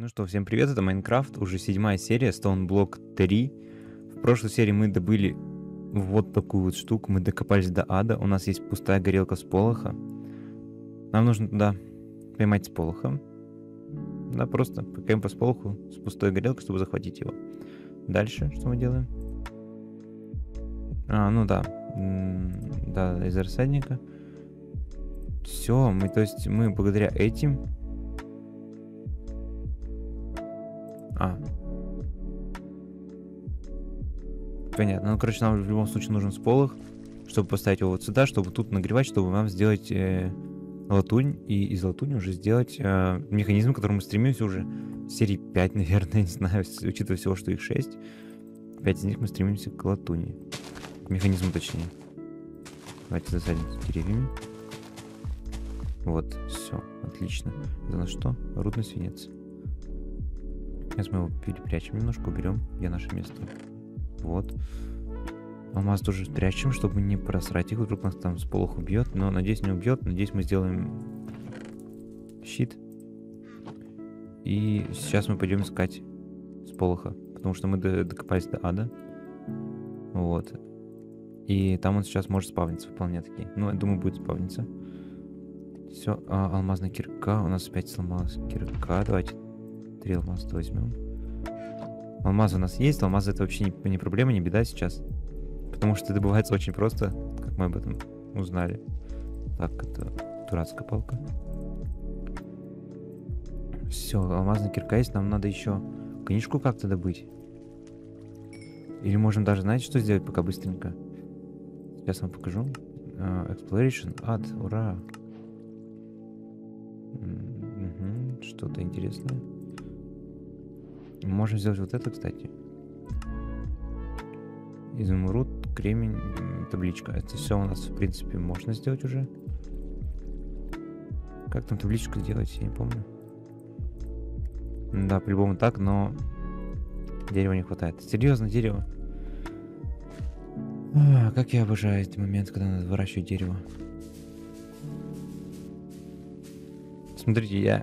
Ну что, всем привет, это Майнкрафт, уже седьмая серия, Stone Block 3. В прошлой серии мы добыли вот такую вот штуку, мы докопались до ада, у нас есть пустая горелка с полоха. Нам нужно туда поймать с полохом. Да, просто покаем по сполоху с пустой горелкой, чтобы захватить его. Дальше что мы делаем? А, ну да. Да, из рассадника. Все, мы, то есть, мы благодаря этим А. Понятно. Ну, короче, нам в любом случае нужен сполох, чтобы поставить его вот сюда, чтобы тут нагревать, чтобы нам сделать э, латунь, и из латуни уже сделать э, механизм, к которому мы стремимся уже серии 5, наверное, не знаю, учитывая всего, что их 6. 5 из них мы стремимся к латуни. К механизму точнее. Давайте засадим деревьями. Вот, все, отлично. Это на что? Рудный свинец. Сейчас мы его перепрячем немножко, уберем, где наше место. Вот. Алмаз тоже прячем, чтобы не просрать их. Вдруг нас там с полох убьет. Но надеюсь, не убьет. Надеюсь, мы сделаем щит. И сейчас мы пойдем искать с полоха. Потому что мы докопались до ада. Вот. И там он сейчас может спавниться вполне таки. Ну, я думаю, будет спавниться. Все, а, алмазная кирка. У нас опять сломалась кирка. Давайте Три алмаза возьмем. Алмазы у нас есть, алмазы это вообще не, не проблема, не беда сейчас. Потому что добывается очень просто, как мы об этом узнали. Так, это дурацкая палка. Все, алмазная кирка есть, нам надо еще книжку как-то добыть. Или можем даже, знаете, что сделать пока быстренько? Сейчас вам покажу. Uh, exploration, ад, ура. Mm -hmm, Что-то интересное. Можем сделать вот это, кстати. Изумруд, кремень, табличка. Это все у нас, в принципе, можно сделать уже. Как там табличку делать, я не помню. Да, по-любому так, но дерева не хватает. Серьезно, дерево. А, как я обожаю эти моменты, когда надо выращивать дерево. Смотрите, я...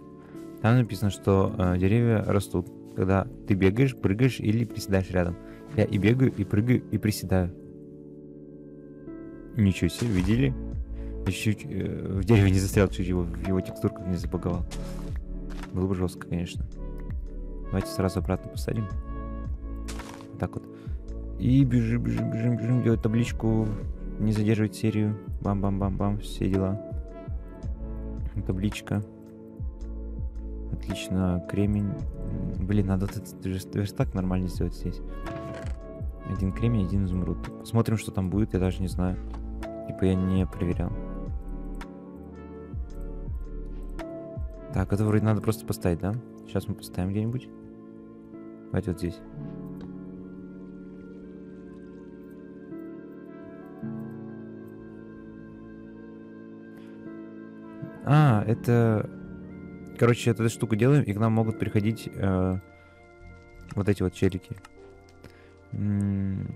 Там написано, что э, деревья растут когда ты бегаешь, прыгаешь или приседаешь рядом. Я и бегаю, и прыгаю, и приседаю. Ничего себе, видели? Я чуть э, в дереве не застрял, чуть его, в его текстурках не запаговал. Было бы жестко, конечно. Давайте сразу обратно посадим. Так вот. И бежим, бежим, бежим, бежим, делать табличку. Не задерживать серию. Бам-бам-бам-бам, все дела. Табличка. Отлично, кремень. Блин, надо этот верстак нормально сделать здесь. Один кремень, один изумруд. Посмотрим, что там будет, я даже не знаю. Типа я не проверял. Так, это вроде надо просто поставить, да? Сейчас мы поставим где-нибудь. Давайте вот здесь. А, это Короче, эту штуку делаем, и к нам могут приходить э, вот эти вот челики. М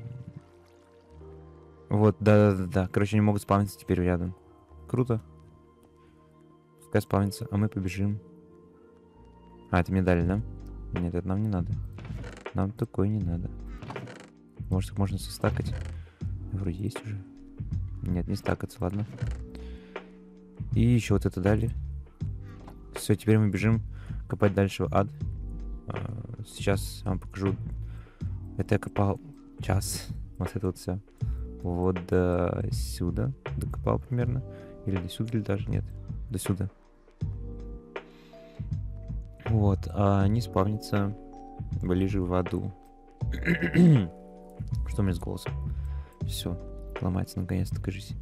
вот, да-да-да-да. Короче, они могут спавниться теперь рядом. Круто. Пускай спавнится, а мы побежим. А, это мне дали, да? Нет, это нам не надо. Нам такое не надо. Может, их можно состакать? Вроде есть уже. Нет, не стакаться, ладно. И еще вот это дали. Все, теперь мы бежим копать дальше в ад. А, сейчас вам покажу. Это я копал час. Вот это вот все. Вот до сюда докопал примерно. Или до сюда, или даже нет. До сюда. Вот, а они спавнятся ближе в аду. Что у меня с голосом? Все, ломается наконец-то, кажись.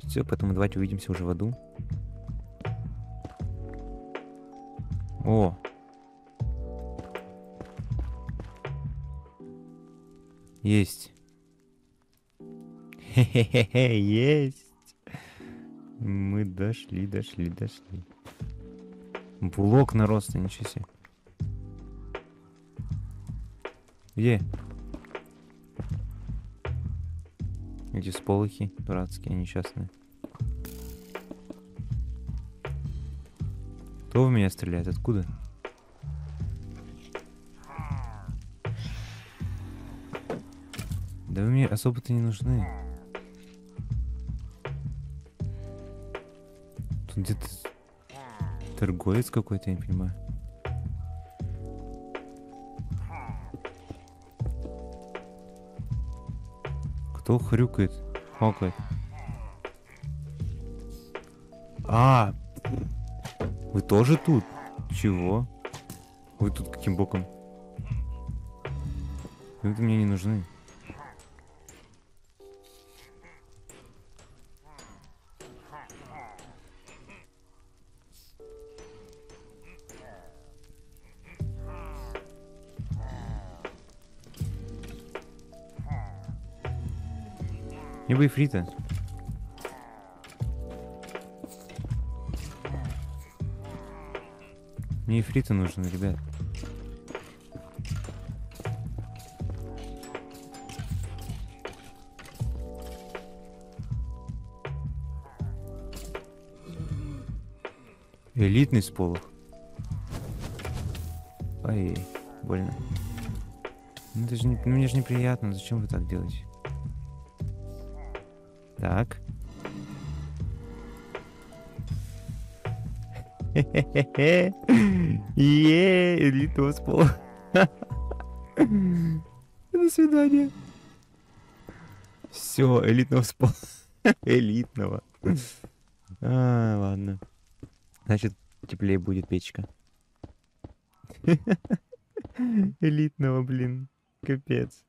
Все, поэтому давайте увидимся уже в аду. О! Есть. Хе-хе-хе, есть. Мы дошли, дошли, дошли. Блок нароста, ничего себе. Где? Эти сполохи дурацкие, несчастные. Кто в меня стреляет? Откуда? Да вы мне особо-то не нужны. Тут где-то торговец какой-то, я не понимаю. Кто хрюкает? Хокает. А, вы тоже тут? Чего? Вы тут каким боком? Вы мне не нужны. Не бы фрита. Мне ифриты нужны, ребят. Элитный сполох. Ай, больно. Ну, это же не, ну, мне же неприятно. Зачем вы так делаете? Так. Е, элитного сполоха. До свидания. Все, элитного сполоха. Элитного. А, ладно. Значит, теплее будет печка. Элитного, блин. Капец.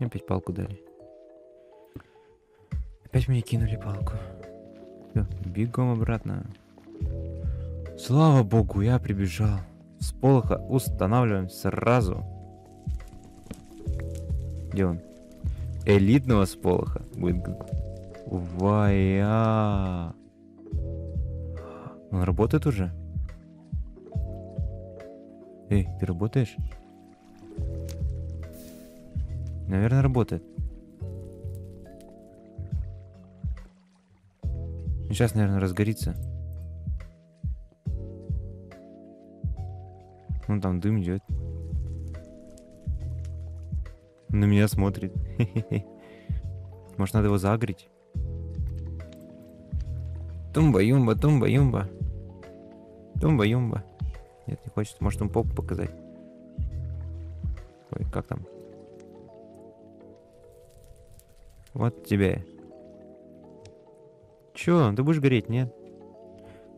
Опять палку дали. Опять мне кинули палку. Всё, бегом обратно. Слава богу, я прибежал. С полоха устанавливаем сразу. Где он? Элитного сполоха будет. Вая. Он работает уже? Эй, ты работаешь? Наверное, работает. Сейчас, наверное, разгорится. Ну там дым идет. На меня смотрит. Может, надо его загреть? Тумба-юмба, тумба-юмба. Тумба-юмба. Нет, не хочет. Может, он попу показать. Ой, как там? Вот тебе. Чё, ты будешь гореть, нет?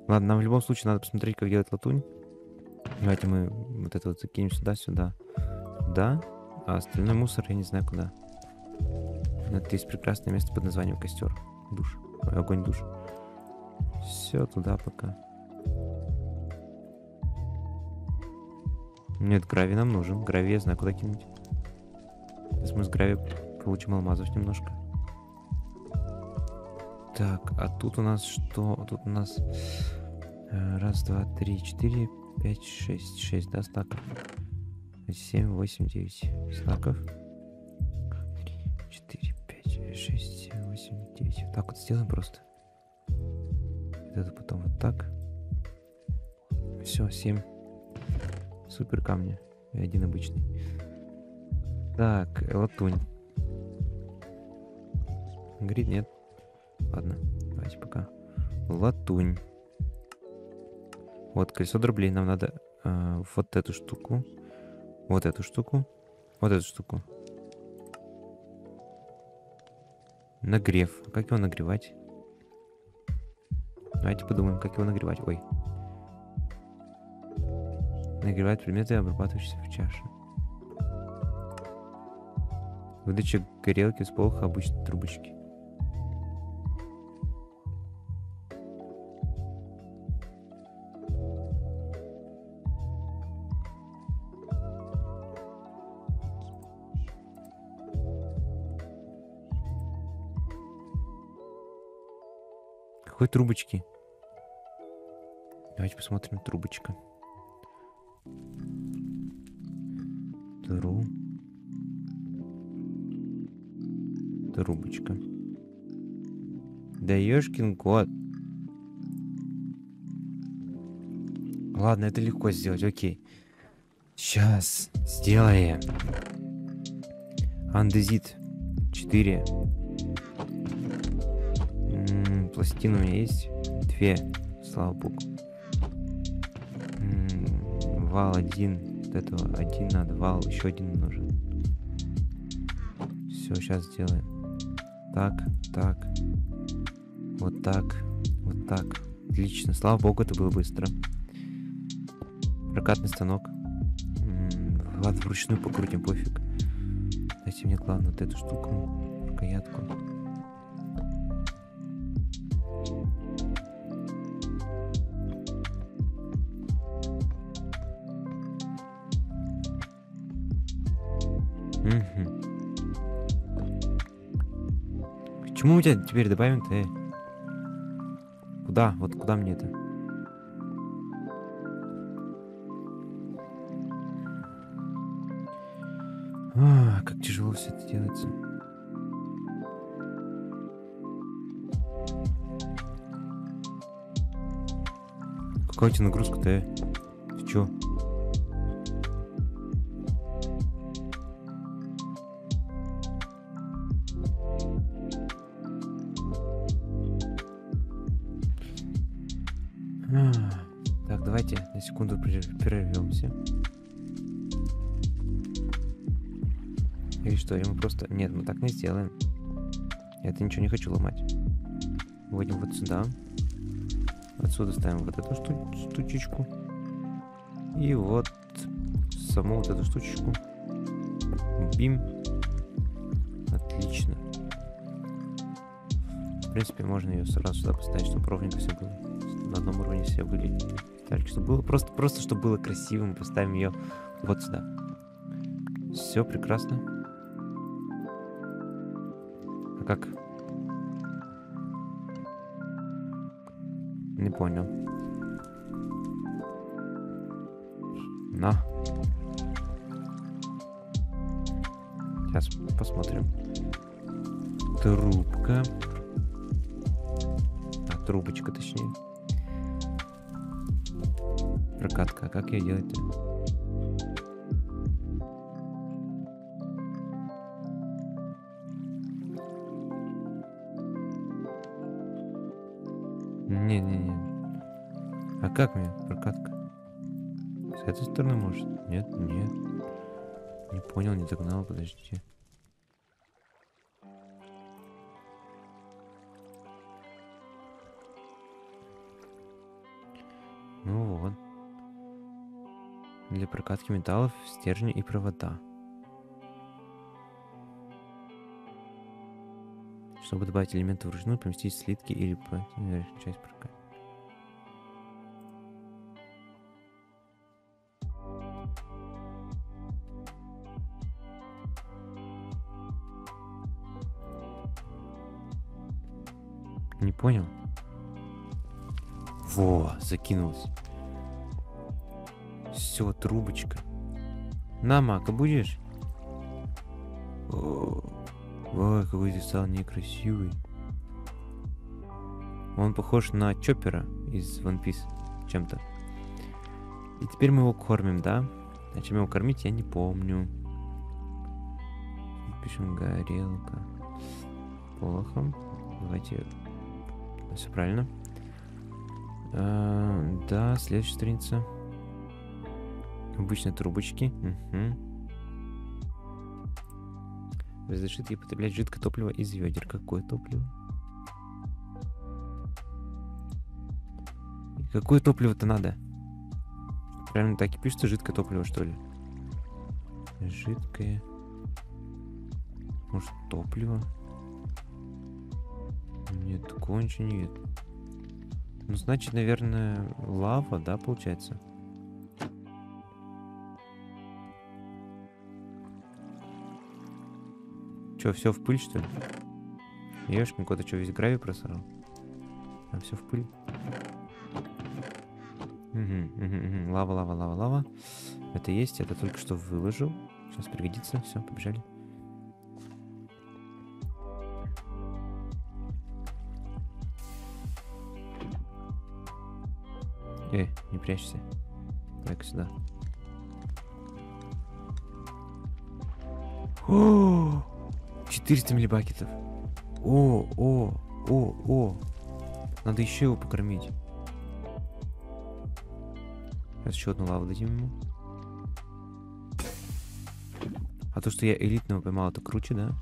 Ладно, нам в любом случае надо посмотреть, как делать латунь. Давайте мы вот это вот закинем сюда, сюда, сюда. А остальной мусор я не знаю куда. Это есть прекрасное место под названием костер. Душ. Ой, огонь душ. Все туда пока. Нет, гравий нам нужен. Гравий я знаю, куда кинуть. Сейчас мы с гравия получим алмазов немножко. Так, а тут у нас что? Тут у нас э, раз, два, три, четыре, пять, шесть. Шесть, да, стаков? Семь, восемь, девять стаков. Три, четыре, пять, шесть, семь, восемь, девять. Так вот сделаем просто. Это потом вот так. Все, семь. Супер камня. И один обычный. Так, э, латунь. Говорит, нет. Ладно, давайте пока. Латунь. Вот колесо дроблей. Нам надо э, вот эту штуку. Вот эту штуку. Вот эту штуку. Нагрев. Как его нагревать? Давайте подумаем, как его нагревать. Ой. Нагревать предметы, обрабатывающиеся в чаше. Выдача горелки с полха обычной трубочки. Какой трубочки? Давайте посмотрим трубочка. Тру. Трубочка. Да ёшкин кот. Ладно, это легко сделать, окей. Сейчас сделаем. Андезит 4. М, Пластины у меня есть? Две, слава богу. Вал один. Вот этого один надо. Вал еще один нужен. Все, сейчас сделаем. Так, так. Вот так. Вот так. Отлично. Слава богу, это было быстро. Прокатный станок. М, Ладно, вручную покрутим, пофиг. Дайте мне, главное, вот эту штуку. Рукоятку. Почему мы тебя теперь добавим-то? э? Куда? Вот куда мне это? А, как тяжело все это делается. Какая у тебя нагрузка-то, э? Ты чё? Что, мы просто... Нет, мы так не сделаем. Я-то ничего не хочу ломать. Вводим вот сюда. Отсюда ставим вот эту шту- штучечку. И вот саму вот эту штучечку. Бим. Отлично. В принципе, можно ее сразу сюда поставить, чтобы ровненько все было. На одном уровне все были. Так, чтобы было просто, просто чтобы было красиво, мы поставим ее вот сюда. Все прекрасно. А как? Не понял. На. Сейчас посмотрим. Трубка. А, трубочка точнее. Прокатка. А как ее делать-то? Не-не-не. Подождите. Ну вот. Для прокатки металлов, стержни и провода. Чтобы добавить элементы вручную, поместить слитки или по- часть прокат. Понял? Во, закинулась. Все, трубочка. На, Мака, будешь? О, Ой, какой ты стал некрасивый. Он похож на Чоппера из One Piece чем-то. И теперь мы его кормим, да? А чем его кормить, я не помню. Пишем горелка. Плохо. Давайте. Все правильно. А, да, следующая страница. Обычные трубочки. Угу. Разрешит ей потреблять жидкое топливо из ведер. Какое топливо? Какое топливо-то надо? Правильно так и пишется жидкое топливо, что ли? Жидкое. Может, топливо? Ничего нет. Ну, значит, наверное, лава, да, получается? Че, все в пыль, что ли? Ешкин кот, ты что, весь гравий просрал? А все в пыль. Мгм, мгм, мгм. Лава, лава, лава, лава. Это есть, это только что выложил. Сейчас пригодится. Все, побежали. Не прячься. Так сюда. О, 400 миллибакетов. О, о, о, о. Надо еще его покормить. Сейчас еще одну лаву дадим ему. А то, что я элитного поймал, это круче, да?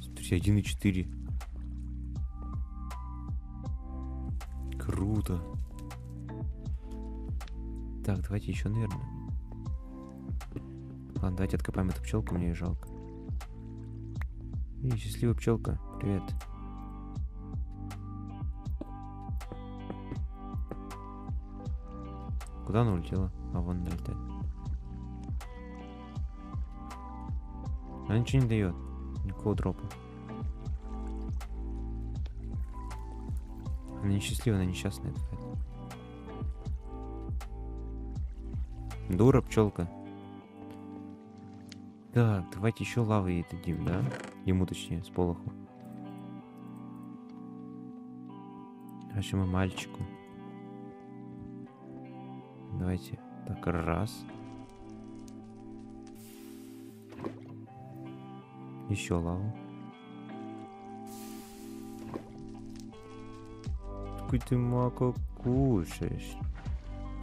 Смотрите, 1,4. Круто. Так, давайте еще, наверное. Ладно, давайте откопаем эту пчелку, мне ее жалко. И счастливая пчелка, привет. Куда она улетела? А вон она летает. Она ничего не дает. Никакого дропа. Она несчастливая, она несчастная какая-то. Дура пчелка. Так, давайте еще лавы ей дадим, да? Ему точнее, с полоху. А еще мы мальчику. Давайте. Так, раз. Еще лаву. Какой ты мако кушаешь.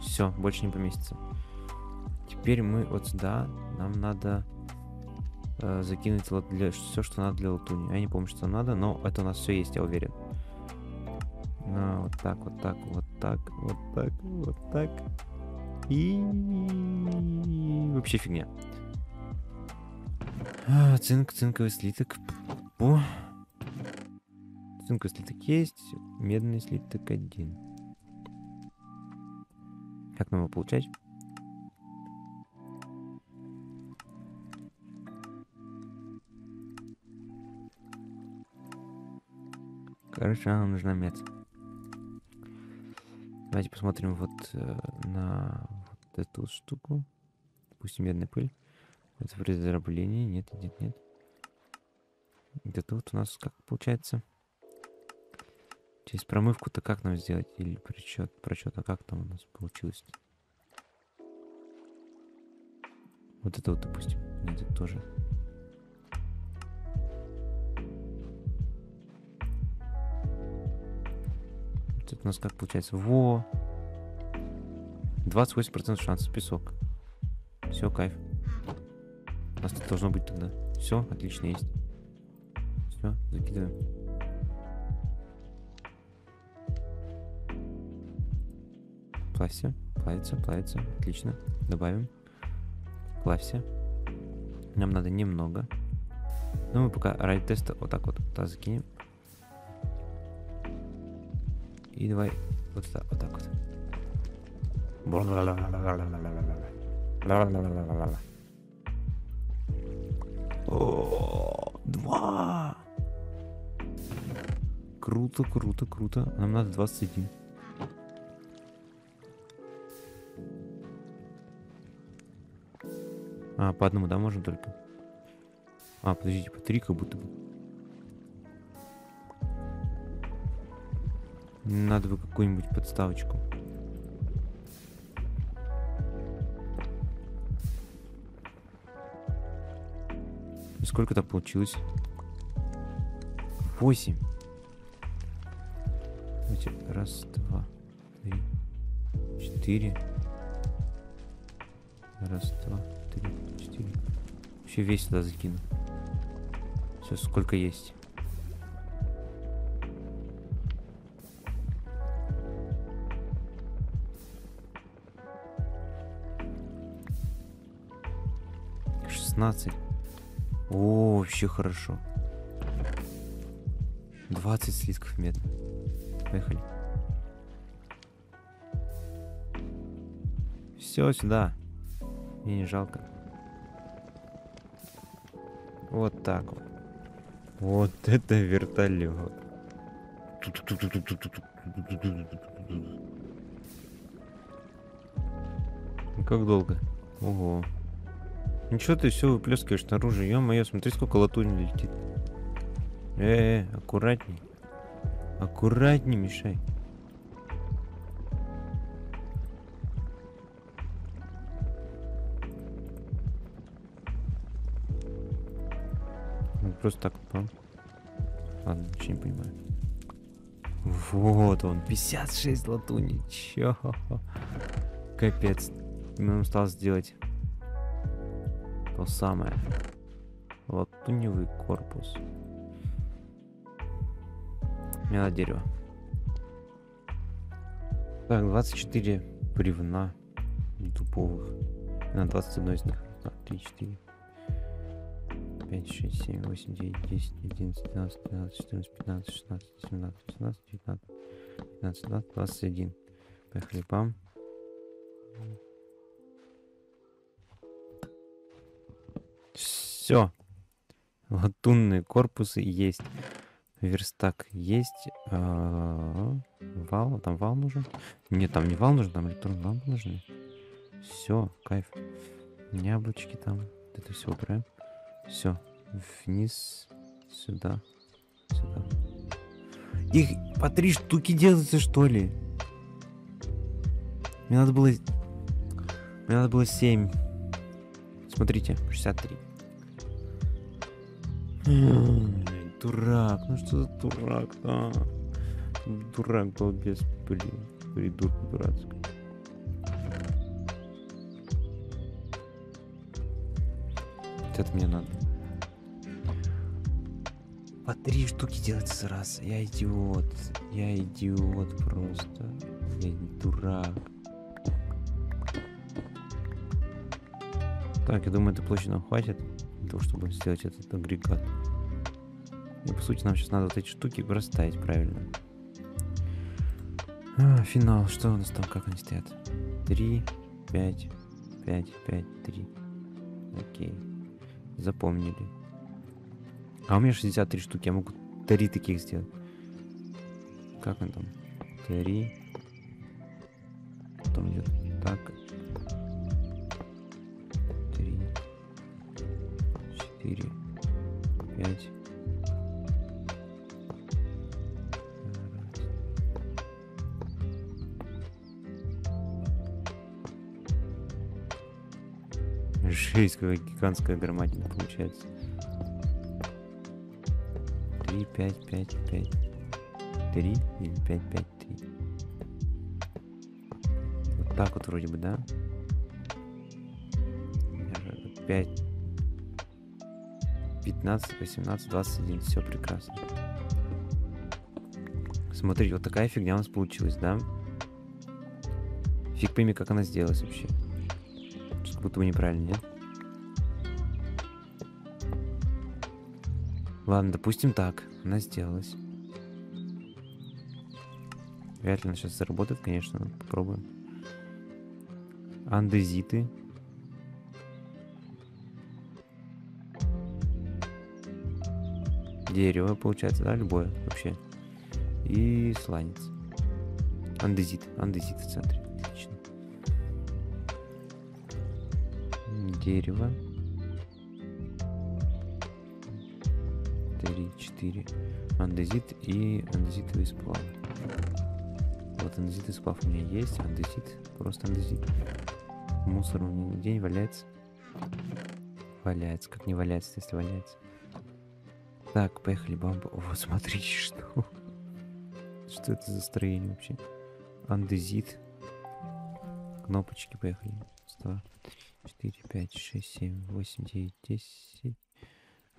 Все, больше не поместится. Теперь мы вот сюда. Нам надо э, закинуть для все, что надо для латуни. Я не помню, что надо, но это у нас все есть, я уверен. Ну, вот так, вот так, вот так, вот так, вот так. И вообще фигня. А, цинк, цинковый слиток. О. Цинковый слиток есть, медный слиток один. Как нам его получать? Короче, нам нужна мед. Давайте посмотрим вот э, на вот эту штуку. Допустим, медная пыль. Это при дроблении. Нет, нет, нет. Это вот у нас как получается? Через промывку-то как нам сделать? Или прочет, прочет, а как там у нас получилось? -то? Вот это вот, допустим. Нет, это тоже. Вот это у нас как получается? Во! 28% шансов песок. Все, кайф. У нас тут должно быть тогда. Все, отлично есть. Все, закидываем. Плавься, плавится, плавится. Отлично. Добавим. Плавься. Нам надо немного. Ну, мы пока ради теста вот так вот туда закинем. И давай вот так вот. Так вот. Два. Круто, круто, круто. Нам надо 21. А, по одному, да, можно только? А, подождите, по три как будто бы. Надо бы какую-нибудь подставочку. И сколько там получилось? Восемь. Давайте, раз, два, три, четыре. Раз, два, три, четыре. Еще весь сюда закину. Все, сколько есть. Шестнадцать. О, вообще хорошо. 20 слитков меда. Поехали. Все сюда. Мне не жалко. Вот так вот. Вот это вертолет. Как долго? Ого. Ничего ты все выплескиваешь наружу. Ё-моё, смотри, сколько латуни летит. Э, -э аккуратней. Аккуратней, мешай. Просто так брал. Ладно, ничего не понимаю. Вот он, 56 латуни. Чё? Капец. Мне осталось сделать то самое. Латуневый корпус. Мне надо дерево. Так, 24 бревна дубовых. На 21 из них. 2, 3, 4, 5, 6, 7, 8, 9, 10, 11, 12, 13, 14, 15, 16, 17, 18, 19, 19, 20, 21. Поехали, пам. Все. Латунные корпусы есть. Верстак есть. А, вал. Там вал нужен? Нет, там не вал нужен, там электронные лампы нужны. Все, кайф. Яблочки там. Это все убираем. Все. Вниз. Сюда. Сюда. Их по три штуки делается, что ли? Мне надо было... Мне надо было 7. Смотрите, 63. М, Дурак, ну что за? Дурак был без блин. Придурок дурацкий. Это мне надо. По три штуки делать раз. Я идиот. Я идиот просто. Я дурак. Так, я думаю, этой площади нам хватит для того, чтобы сделать этот агрегат. И по сути нам сейчас надо вот эти штуки расставить правильно. А, финал. Что у нас там? Как они стоят? 3, 5, 5, 5, 3. Окей. Запомнили. А у меня 63 штуки. Я могу 3 таких сделать. Как он там? 3. Потом идет так. 3. 4. 5. Жесть, гигантская громадина получается. 3, 5, 5, 5. 3 или 5, 5, 3. Вот так вот вроде бы, да? 5, 15, 18, 21. Все прекрасно. Смотрите, вот такая фигня у нас получилась, да? Фиг пойми, как она сделалась вообще. Что будто бы неправильно, нет? Ладно, допустим так. Она сделалась. Вряд ли она сейчас заработает, конечно, но попробуем. Андезиты. Дерево, получается, да, любое вообще. И сланец. Андезит. Андезит в центре. Отлично. Дерево. 4. Андезит и андезитовый сплав. Вот андезитовый сплав у меня есть. Андезит. Просто андезит. Мусор у меня не валяется. Валяется. Как не валяется, если валяется. Так, поехали, бамба. Вот смотрите, что. Что это за строение вообще? Андезит. Кнопочки, поехали. 100, 4, 5, 6, 7, 8, 9, 10,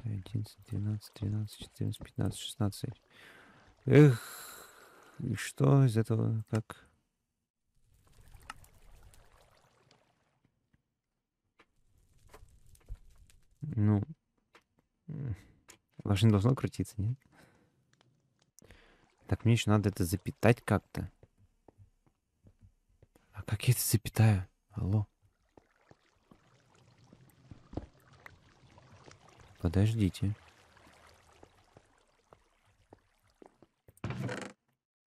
11, 12, 13, 14, 15, 16. Эх, и что из этого, как... Ну, Вообще не должно крутиться, нет? Так, мне еще надо это запитать как-то. А как я это запитаю? Алло. Подождите.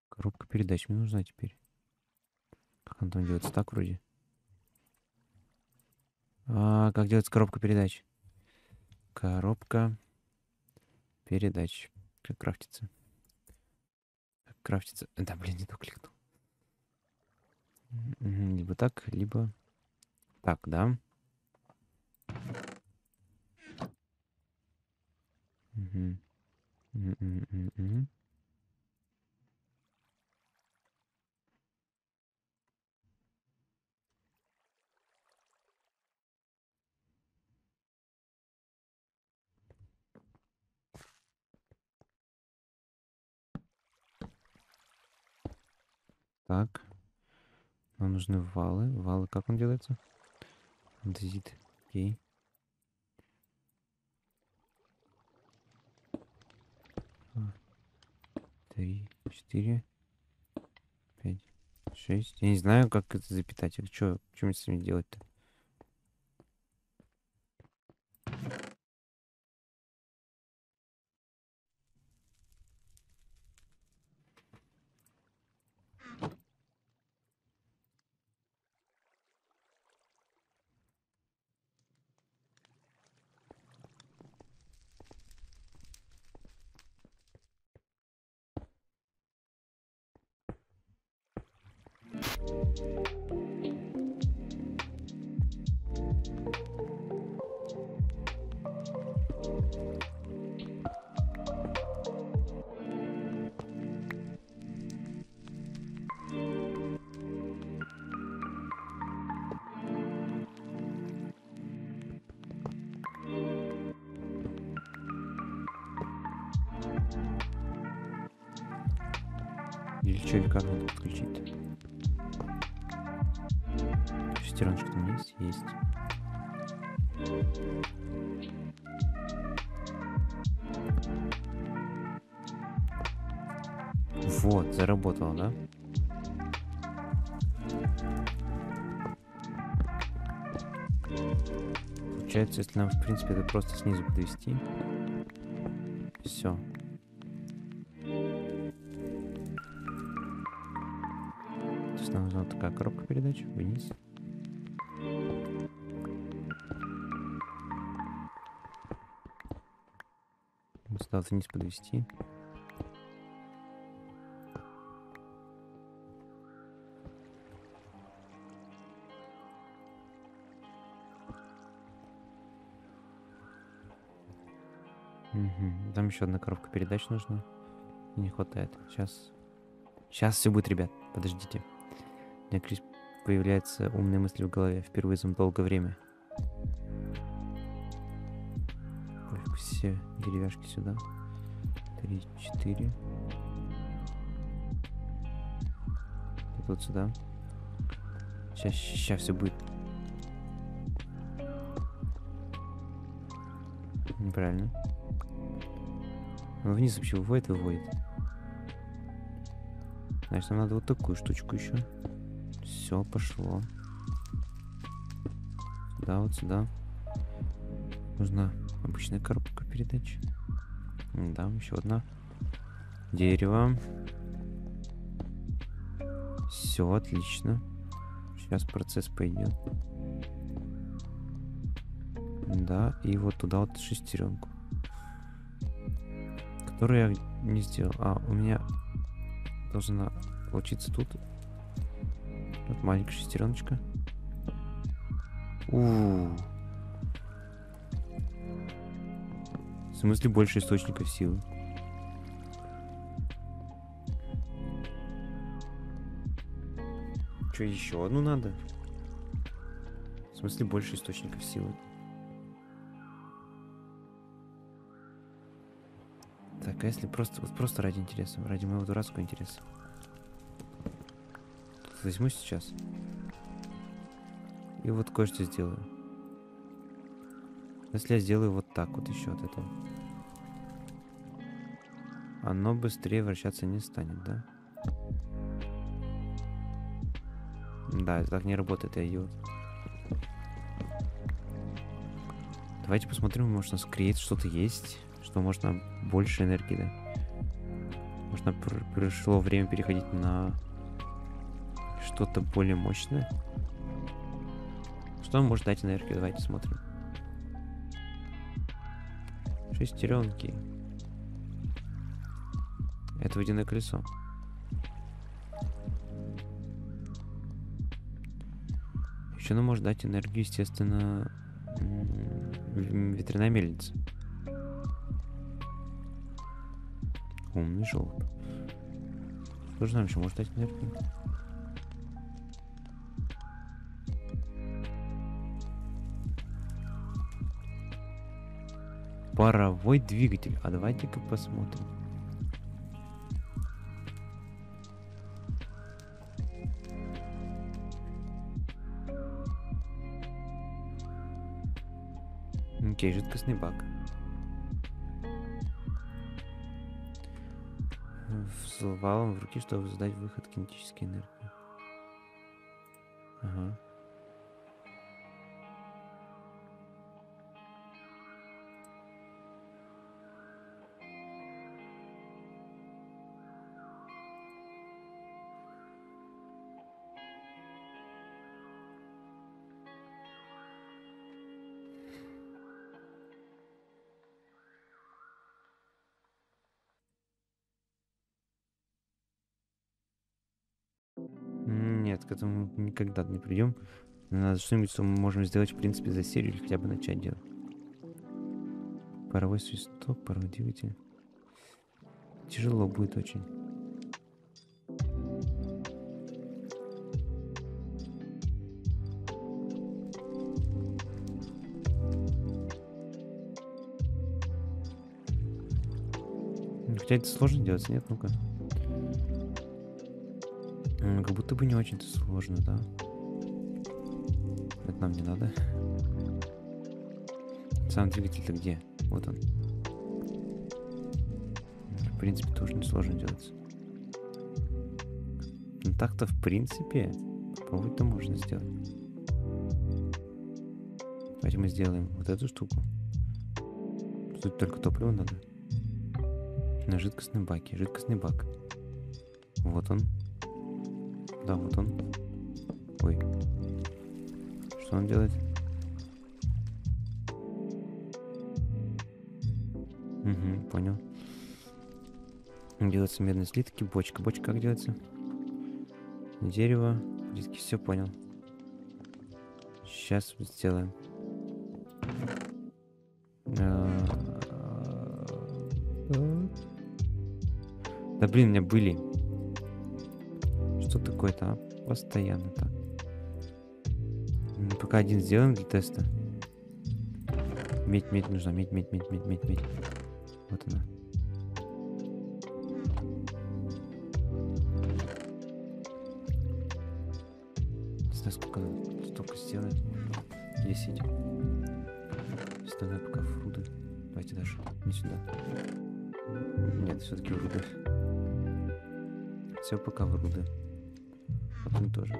Коробка передач мне нужна теперь. Как она там делается? Так вроде. А, как делается коробка передач? Коробка передач. Как крафтится? Как крафтится? Да, блин, не то кликнул. Либо так, либо так, да? Угу. М -м -м. Так. Нам нужны валы. Валы как он делается? Андезит. Окей. Три, четыре, пять, шесть. Я не знаю, как это запитать. А что, что мне с ними делать-то? Если нам, в принципе, это просто снизу подвести. Все. То есть нам нужна такая коробка передач вниз. Сюда вниз подвести. Там еще одна коробка передач нужна. Не хватает. Сейчас. Сейчас все будет, ребят. Подождите. У меня Крис появляются умные мысли в голове впервые за долгое время. Все деревяшки сюда. Три, четыре. И тут сюда. Сейчас, сейчас все будет. Неправильно. Он вниз вообще выводит, выводит. Значит, нам надо вот такую штучку еще. Все, пошло. Сюда, вот сюда. Нужна обычная коробка передач. Да, еще одна. Дерево. Все, отлично. Сейчас процесс пойдет. Да, и вот туда вот шестеренку. Которую я не сделал. А, у меня должна получиться тут. Вот маленькая шестереночка. у В смысле больше источников силы? Что, еще одну надо? В смысле больше источников силы? Так, а если просто, вот просто ради интереса, ради моего дурацкого интереса? Возьму сейчас. И вот кое-что сделаю. Если я сделаю вот так вот еще от этого. Оно быстрее вращаться не станет, да? Да, так не работает, я идиот. Давайте посмотрим, может у нас креет что-то есть, что можно больше энергии, да? Может нам пр- пришло время переходить на что-то более мощное? Что может дать энергию? Давайте смотрим. Шестеренки. Это водяное колесо. Еще оно может дать энергию, естественно, ветряная мельница. Умный желоб. Кто же нам еще может дать энергию? Паровой двигатель. А давайте-ка посмотрим. Окей, жидкостный бак. Валом в руки, чтобы создать выход кинетической энергии. Ага. Никогда не придем. Надо что-нибудь, что мы можем сделать, в принципе, за серию или хотя бы начать делать. Паровой свисток, паровой двигатель. Тяжело будет очень. Хотя это сложно делать, нет? Ну-ка. Как будто бы не очень-то сложно, да? Это нам не надо. Сам двигатель-то где? Вот он. В принципе, тоже не сложно делать. Ну так-то, в принципе, попробовать-то можно сделать. Давайте мы сделаем вот эту штуку. Тут только топливо надо. На жидкостном баке. Жидкостный бак. Вот он. Да, вот он. Ой. Что он делает? Угу, понял. Делаются медные слитки, бочка. Бочка как делается? Дерево, плитки, все понял. Сейчас сделаем. А, Да блин, у меня были. Что такое-то, а? Постоянно так. Пока один сделаем для теста. Медь, медь нужна, медь, медь, медь, медь, медь, медь. Вот она. Не знаю, сколько надо столько сделать. 10. Остальное пока в руды. Давайте дальше. Не сюда. Нет, все-таки в руды. Все пока в руды. Потом тоже.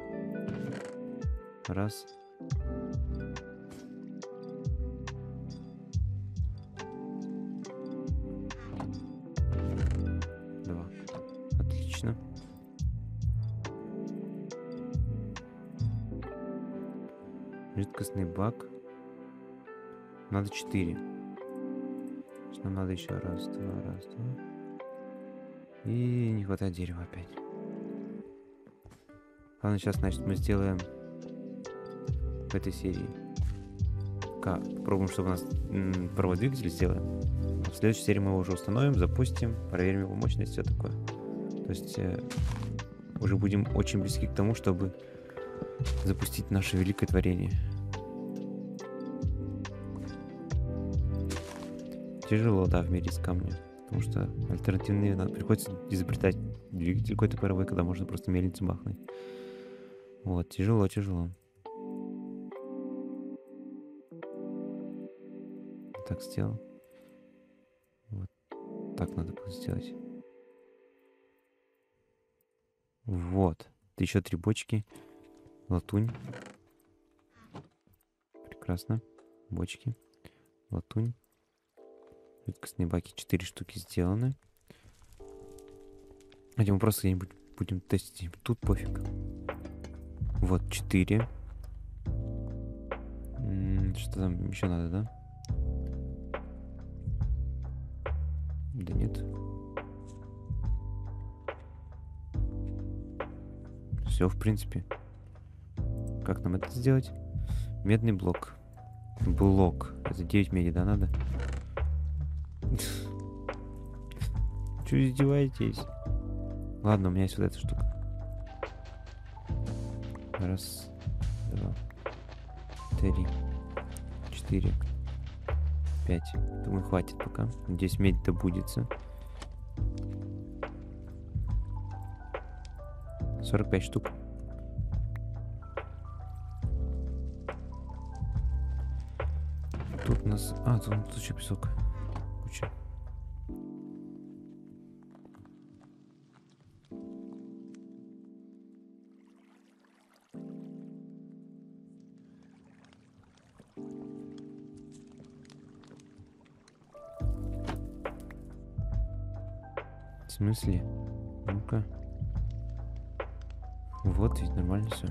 Раз. Два. Отлично. Жидкостный бак. Надо четыре. Нам надо еще раз, два, раз, два. И не хватает дерева опять. Ладно, сейчас, значит, мы сделаем в этой серии. Как? Попробуем, чтобы у нас м, провод двигатель сделаем. В следующей серии мы его уже установим, запустим, проверим его мощность, все такое. То есть э, уже будем очень близки к тому, чтобы запустить наше великое творение. Тяжело, да, в мире с камня. Потому что альтернативные надо, приходится изобретать двигатель какой-то паровой, когда можно просто мельницу махнуть. Вот, тяжело, тяжело. Так сделал. Вот так надо будет сделать. Вот. Еще три бочки. Латунь. Прекрасно. Бочки. Латунь. Жидкостные баки. Четыре штуки сделаны. Давайте мы просто где-нибудь будем тестить. Тут пофиг. Вот, четыре. М, Что там еще надо, да? Да нет. Все, в принципе. Как нам это сделать? Медный блок. Блок. Это 9 меди, да, надо? Че издеваетесь? Ладно, у меня есть вот эта штука. Раз, два, три, четыре, пять. Думаю, хватит пока. Надеюсь, медь добудется. 45 штук. Тут у нас... А, тут, тут еще песок. Смысле? Ну-ка. Вот, ведь нормально все.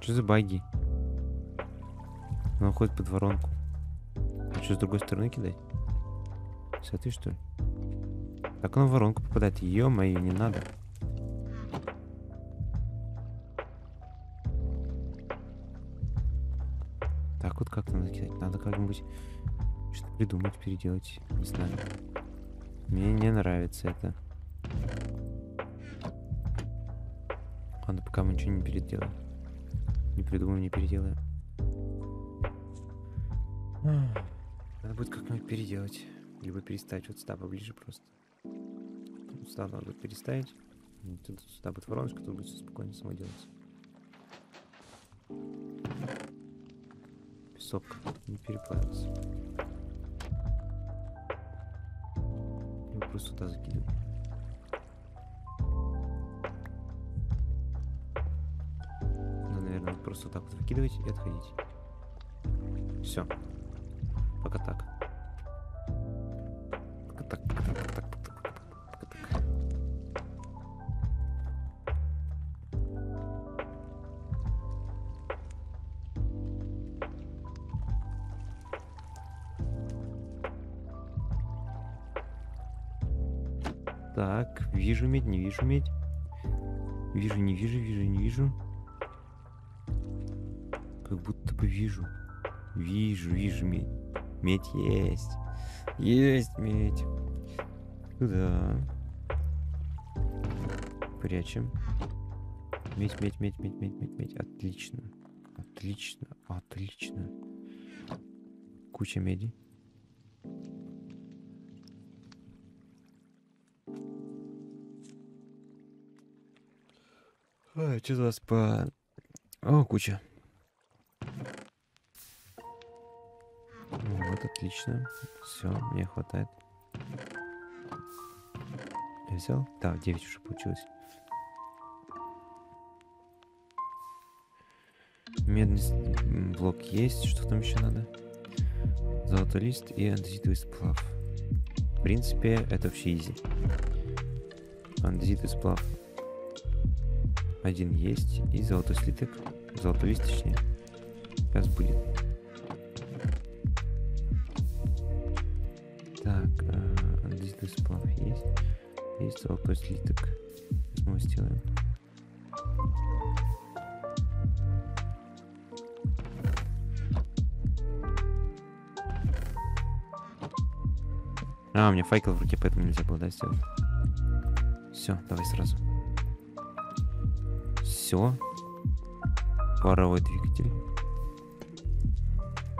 Что за баги? Она уходит под воронку. А что, с другой стороны кидать? С этой, что ли? Так она в воронку попадает. Ё-моё, не надо. Надо как-нибудь что-то придумать, переделать. Не знаю. Мне не нравится это. Ладно, пока мы ничего не переделаем. Не придумаем, не переделаем. Надо будет как-нибудь переделать. Либо переставить вот сюда поближе просто. Вот сюда надо будет переставить. Тут сюда будет вороночка, тут будет все спокойно само делаться. Песок не переплавился. Его просто сюда закидываю. Надо, наверное, просто так вот выкидывать и отходить. Все. Пока так. Так, вижу медь, не вижу медь. Вижу, не вижу, вижу, не вижу. Как будто бы вижу. Вижу, вижу медь. Медь есть. Есть медь. Куда? Прячем. Медь, медь, медь, медь, медь, медь, медь. Отлично. Отлично, отлично. Куча меди. Что у вас по... О, куча. Вот, отлично. Все, мне хватает. Я взял? Да, 9 уже получилось. Медный блок есть. Что там еще надо? Золотой лист и андезитовый сплав. В принципе, это вообще изи. Андезитовый сплав один есть. И золотой слиток. Золотой лист, точнее. Сейчас будет. Так, а, андезитовый сплав есть. Есть золотой слиток. Сейчас мы его сделаем. А, у меня факел в руке, поэтому нельзя было, да, сделать. Все, давай сразу. Все. Паровой двигатель.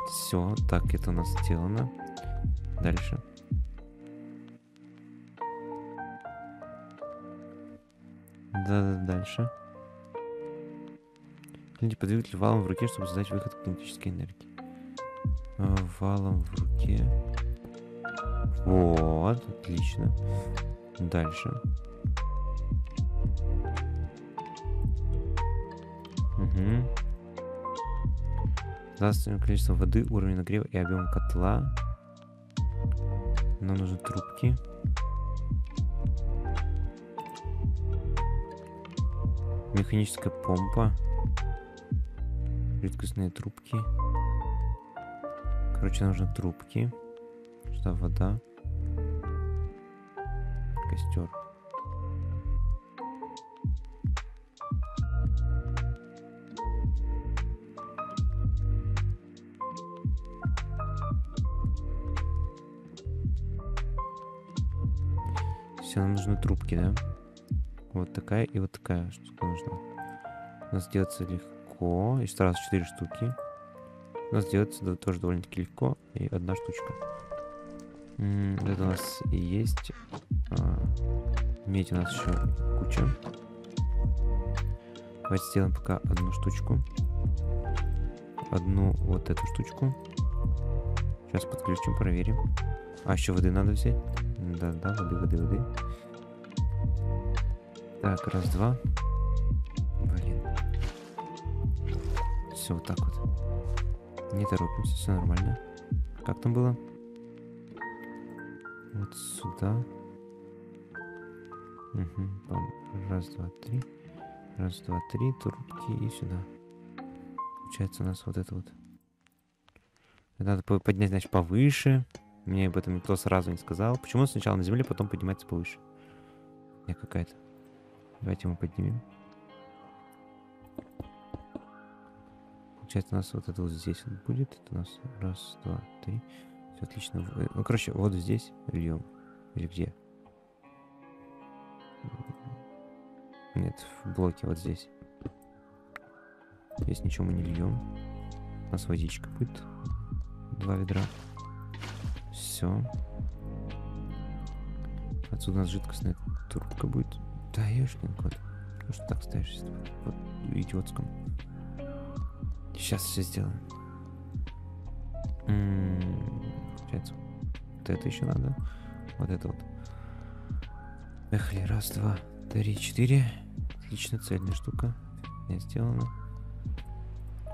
Все, так, это у нас сделано. Дальше. Да-да, дальше. Клините двигатель валом в руке, чтобы создать выход кинетической энергии. А, Валом в руке. Вот, отлично. Дальше. Угу. Заданное количество воды, уровень нагрева и объем котла. Нам нужны трубки. Механическая помпа. Жидкостные трубки. Короче, нужны трубки. Сюда вода. Костер. Все, нам нужны трубки, да? Вот такая и вот такая штука нужна. У нас делается легко. И сразу 4 штуки. У нас делается да, тоже довольно-таки легко. И одна штучка. М, Это у нас и есть Медь у нас еще куча. Давайте сделаем пока одну штучку. Одну вот эту штучку. Сейчас подключим, проверим. А, еще воды надо взять. Да, да, воды, воды, воды. Так, раз, два. Блин. Все, вот так вот. Не торопимся, все нормально. Как там было? Вот сюда. Угу. Раз, два, три. Раз, два, три. Трубки и сюда. Получается у нас вот это вот. Надо поднять, значит, повыше. Мне об этом никто сразу не сказал. Почему сначала на земле, потом поднимается повыше? Я какая-то. Давайте мы поднимем. Получается, у нас вот это вот здесь будет. Это у нас раз, два, три. Все отлично. Ну, короче, вот здесь льем. Или где? Нет, в блоке вот здесь. Здесь ничего мы не льем. У нас водичка будет. Два ведра. Все. Отсюда у нас жидкостная трубка будет. Да, ёшкин кот. Ну что так ставишь? Вот идиотском. Сейчас все сделаем. Получается, вот это еще надо. Вот это вот. Ехали. Раз, два, три, четыре. Отлично, цельная штука. Не сделано.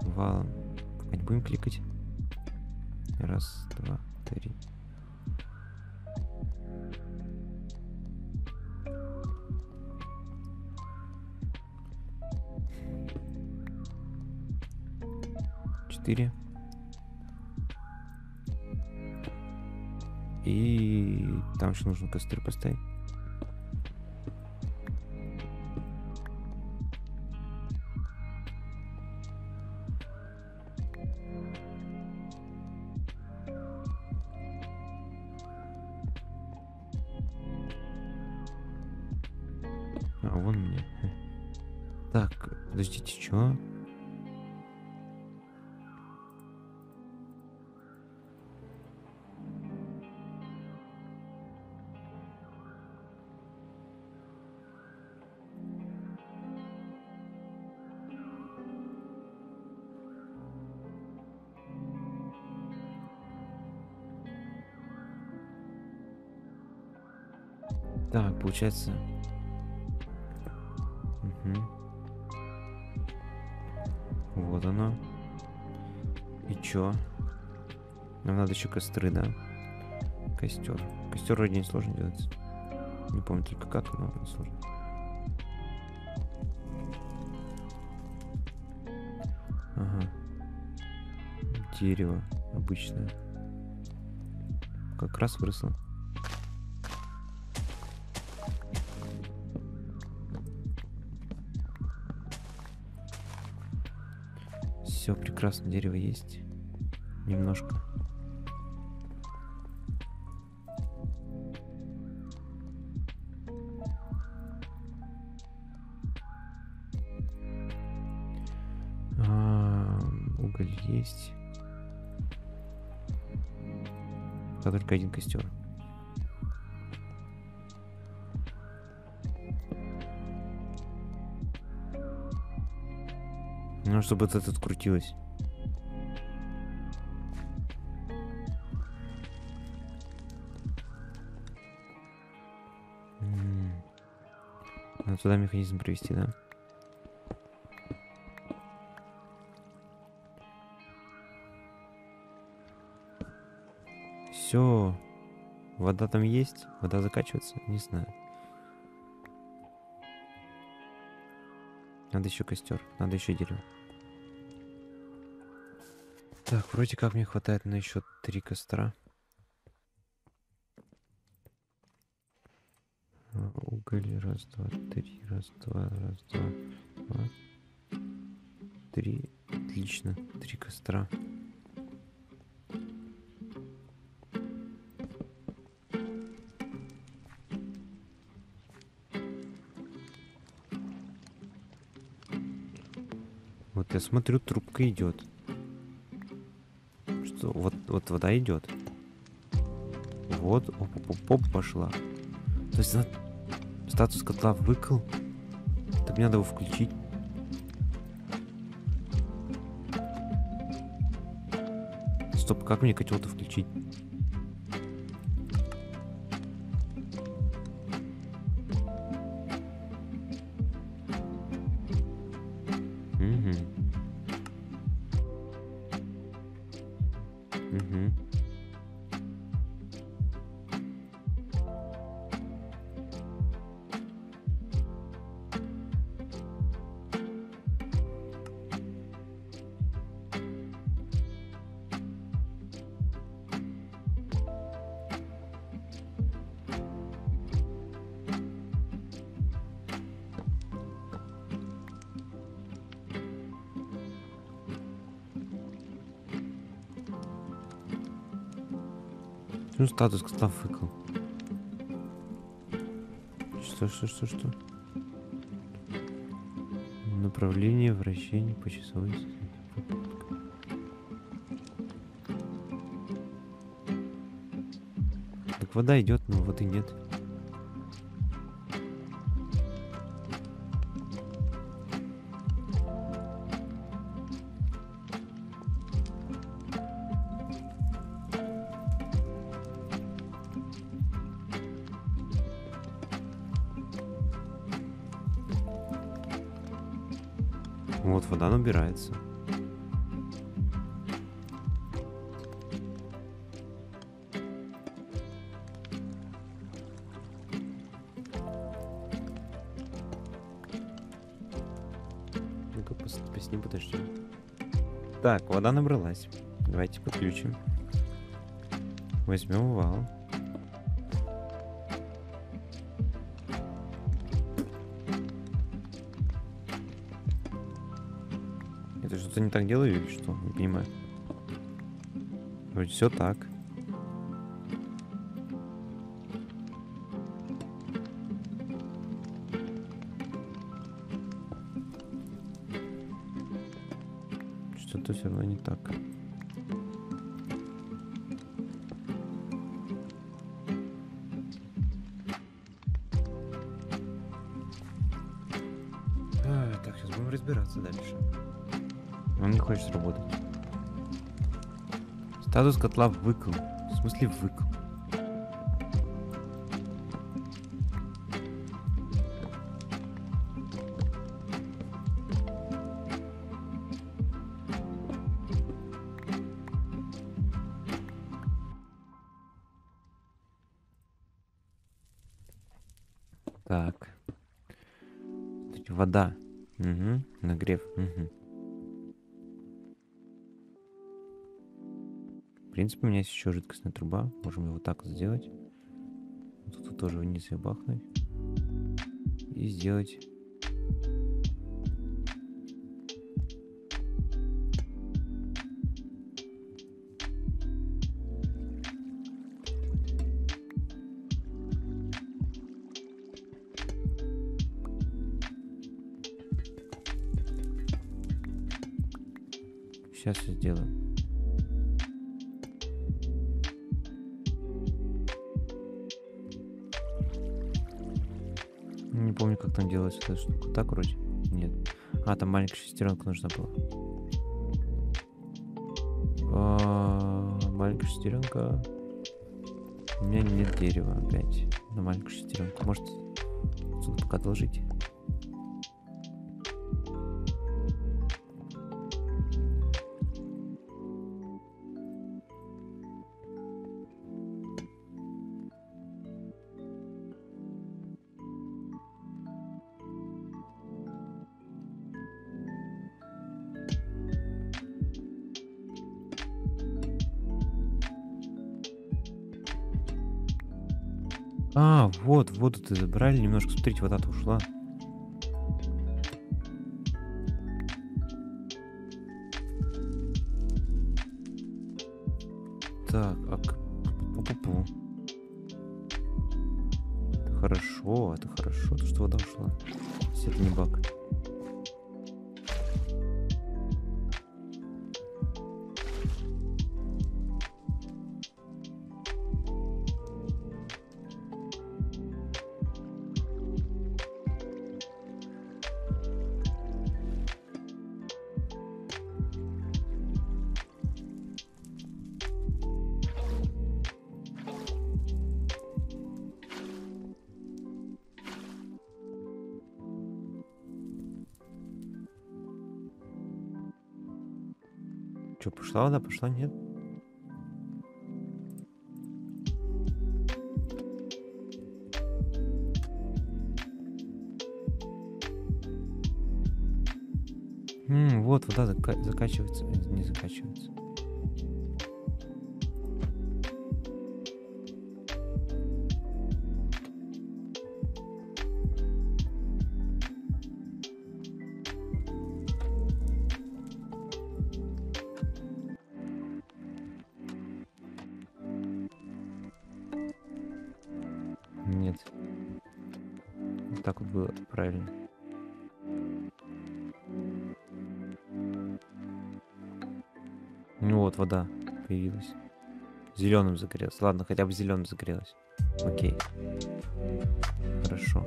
Валом. Не будем кликать. Раз, два, три. Четыре. И там еще нужно костер поставить. Получается... Угу. Вот оно. И чё? Нам надо еще костры, да? Костер. Костер вроде не сложно делать. Не помню только как, но не сложно. Ага. Дерево обычное. Как раз выросло. Все прекрасно, дерево есть. Немножко. А, уголь есть. Да только один костер. Ну, чтобы это тут крутилось. Туда механизм привести, да? Все. Вода там есть? Вода закачивается? Не знаю. Надо еще костер, надо еще дерево. Так, вроде как мне хватает на еще три костра. Уголь, раз, два, три, раз, два, раз, два, два, три. Отлично, три костра. Вот я смотрю, трубка идет что вот, вот вода идет. Вот, оп, оп, оп, пошла. То есть она Статус котла выкл. Так мне надо его включить. Стоп, как мне котел-то включить? Ну, статус выкл. Что, что, что, что? Направление вращения по часовой. Так вода идет, но воды нет. Набирается. Ну-ка, пос- посним, подожди. Так, вода набралась. Давайте подключим. Возьмем вал. Это что-то не так делаю или что? Не понимаю. Вроде все так. Статус котла выкл. В смысле выкл? Принципе, у меня есть еще жидкостная труба. Можем его так сделать. Тут, тоже вниз ее бахнуть. И сделать... Сейчас я сделаю. Не помню, как там делается эта штука. Так вроде? Нет. А, там маленькая шестеренка нужна была. А, маленькая шестеренка. У меня нет дерева опять. На маленькую шестеренку. Может, пока отложите. Воду-то забрали немножко. Смотрите, вода-то ушла. Пошла? Нет? М, вот вода зака- закачивается. Не закачивается. Зеленым загорелась. Ладно, хотя бы зеленым загорелась. Окей. Хорошо.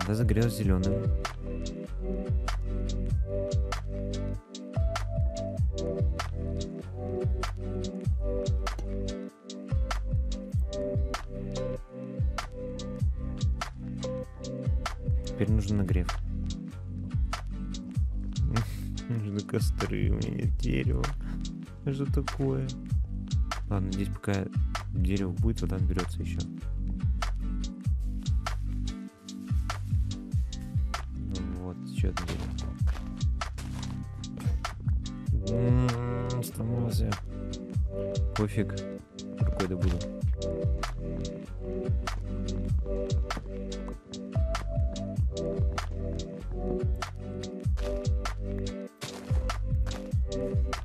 Вода загорелась зеленым. Теперь нужен нагрев. Нужны костры, у меня нет дерева. Что такое? Ладно, здесь пока дерево будет, вода наберется еще. Вот, еще одно дерево. М, Сломался. Пофиг. Рукой добуду. Ух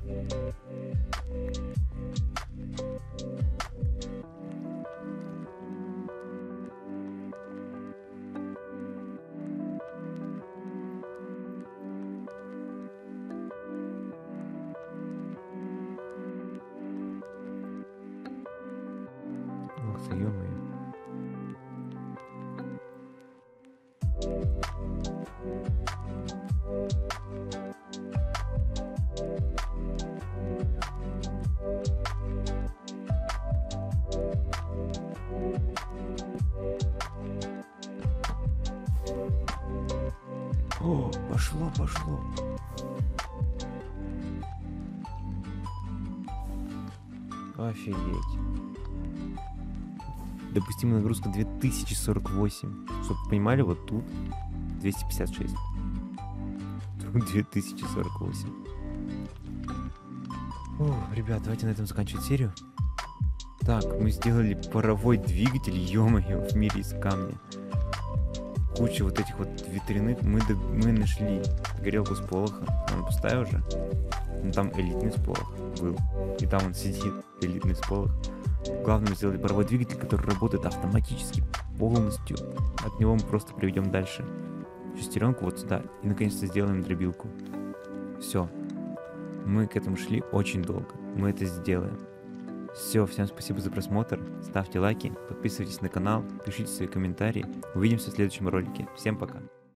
Допустимая нагрузка 2048. Чтобы вы понимали, вот тут 256. Тут 2048. О, ребят, давайте на этом заканчивать серию. Так, мы сделали паровой двигатель, ё-моё, в мире из камня. Куча вот этих вот ветряных. Мы, д- мы нашли горелку с полоха. Он пустая уже. Ну, там элитный сполох был. И там он сидит, элитный сполох. Главное, мы сделали паровой двигатель, который работает автоматически полностью. От него мы просто приведем дальше шестеренку вот сюда. И наконец-то сделаем дробилку. Все. Мы к этому шли очень долго. Мы это сделаем. Все, всем спасибо за просмотр. Ставьте лайки, подписывайтесь на канал, пишите свои комментарии. Увидимся в следующем ролике. Всем пока.